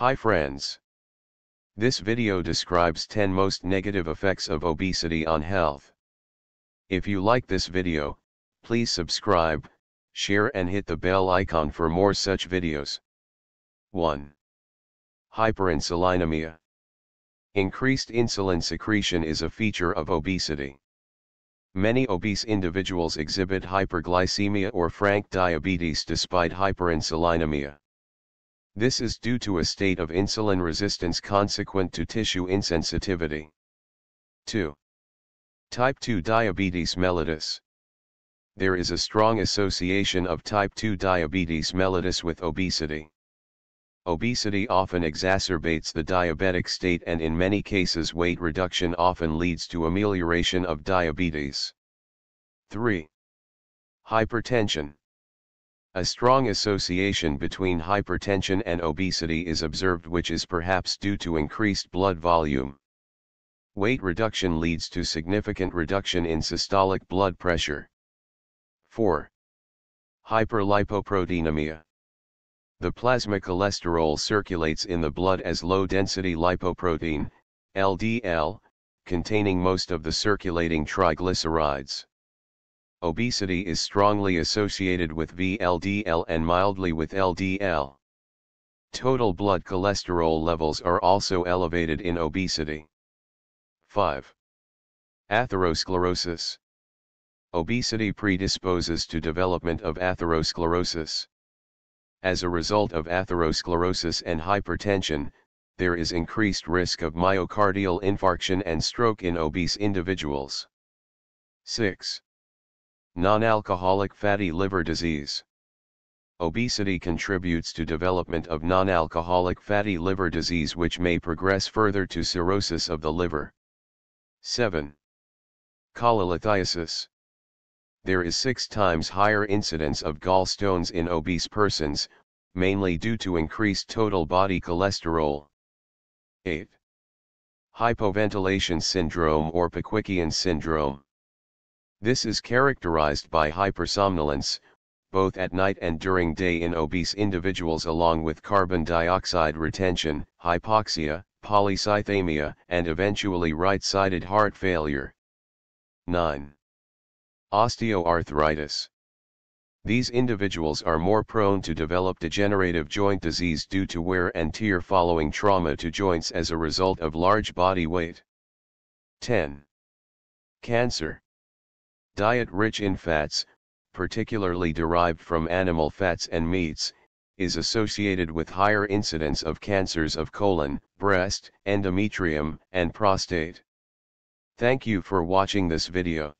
Hi friends. This video describes 10 most negative effects of obesity on health. If you like this video, please subscribe, share and hit the bell icon for more such videos. 1. Hyperinsulinemia. Increased insulin secretion is a feature of obesity. Many obese individuals exhibit hyperglycemia or frank diabetes despite hyperinsulinemia. This is due to a state of insulin resistance consequent to tissue insensitivity. 2. Type 2 diabetes mellitus. There is a strong association of type 2 diabetes mellitus with obesity. Obesity often exacerbates the diabetic state and in many cases weight reduction often leads to amelioration of diabetes. 3. Hypertension. A strong association between hypertension and obesity is observed which is perhaps due to increased blood volume. Weight reduction leads to significant reduction in systolic blood pressure. 4. Hyperlipoproteinemia. The plasma cholesterol circulates in the blood as low-density lipoprotein, LDL, containing most of the circulating triglycerides. Obesity is strongly associated with VLDL and mildly with LDL. Total blood cholesterol levels are also elevated in obesity. 5. Atherosclerosis. Obesity predisposes to development of atherosclerosis. As a result of atherosclerosis and hypertension, there is increased risk of myocardial infarction and stroke in obese individuals. 6. Non-alcoholic fatty liver disease. Obesity contributes to development of non-alcoholic fatty liver disease which may progress further to cirrhosis of the liver. 7. Cholelithiasis. There is six times higher incidence of gallstones in obese persons, mainly due to increased total body cholesterol. 8. Hypoventilation syndrome or Pickwickian syndrome. This is characterized by hypersomnolence, both at night and during day in obese individuals along with carbon dioxide retention, hypoxia, polycythemia and eventually right-sided heart failure. 9. Osteoarthritis. These individuals are more prone to develop degenerative joint disease due to wear and tear following trauma to joints as a result of large body weight. 10. Cancer. Diet rich in fats, particularly derived from animal fats and meats, is associated with higher incidence of cancers of colon, breast, endometrium, and prostate. Thank you for watching this video.